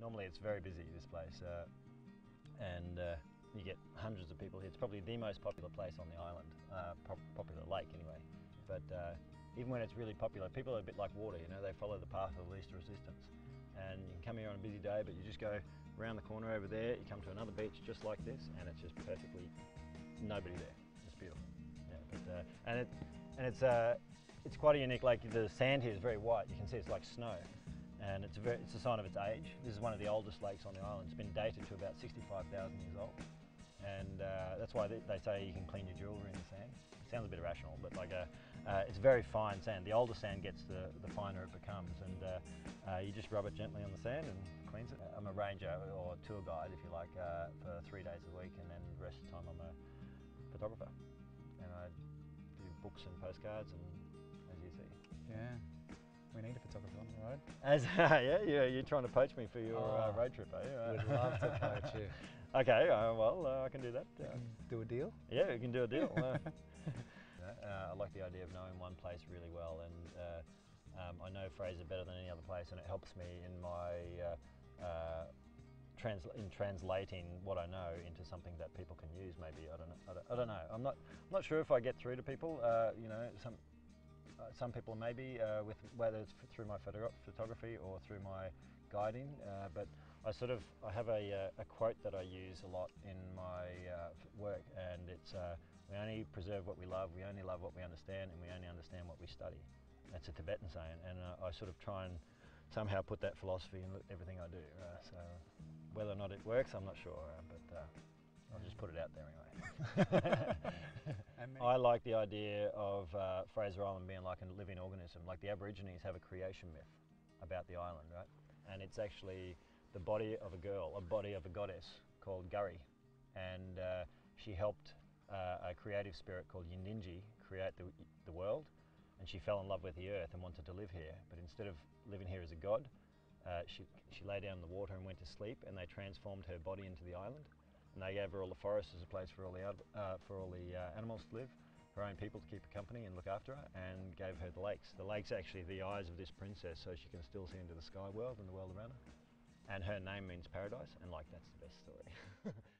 Normally it's very busy, this place, uh, and uh, you get hundreds of people here. It's probably the most popular place on the island, uh, pop popular lake anyway. But uh, even when it's really popular, people are a bit like water, you know, they follow the path of least resistance. And you can come here on a busy day, but you just go around the corner over there, you come to another beach just like this, and it's just perfectly, nobody there. It's beautiful. Yeah, but, uh, and, it, and it's, uh, it's quite a unique lake. The sand here is very white. You can see it's like snow and it's a, very, it's a sign of its age. This is one of the oldest lakes on the island. It's been dated to about 65,000 years old. And uh, that's why they, they, say you can clean your jewellery in the sand. It sounds a bit irrational, but like a, uh, uh, it's very fine sand. The older sand gets, the, the finer it becomes. And uh, uh, you just rub it gently on the sand and cleans it. I'm a ranger or tour guide, if you like, uh, for three days a week. And then the rest of the time I'm a photographer. And I do books and postcards and as you see. Yeah. We need a photographer on the road. As, yeah, yeah, you're trying to poach me for your uh, oh, uh, road trip, are you? We'd love to poach you. okay, uh, well, uh, I can do that. Uh, do a deal? Yeah, we can do a deal. Uh, I like the idea of knowing one place really well, and um, I know Fraser better than any other place, and it helps me in my trans in translating what I know into something that people can use. Maybe I don't know. I don't, I don't know. I'm not. I'm not sure if I get through to people. you know, some uh, some people maybe, uh, with whether it's through my photo photography or through my guiding, uh, but I sort of I have a, uh, a, quote that I use a lot in my uh, work, and it's uh, we only preserve what we love, we only love what we understand, and we only understand what we study. That's a Tibetan saying, and I sort of try and somehow put that philosophy in everything I do. so whether or not it works, I'm not sure, but. I'll just put it out there anyway. I like the idea of uh, Fraser Island being like a living organism. Like the Aborigines have a creation myth about the island, right? And it's actually the body of a girl, a body of a goddess called K'gari. And uh, she helped uh, a creative spirit called Yindingie create the, the world. And she fell in love with the earth and wanted to live here. But instead of living here as a god, uh, she, she lay down in the water and went to sleep and they transformed her body into the island and they gave her all the forest as a place for all the, uh, for all the uh, animals to live, her own people to keep her company and look after her, and gave her the lakes. The lakes actually the eyes of this princess, so she can still see into the sky world and the world around her. And her name means paradise, and like that's the best story.